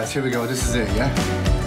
guys, here we go. This is it, yeah?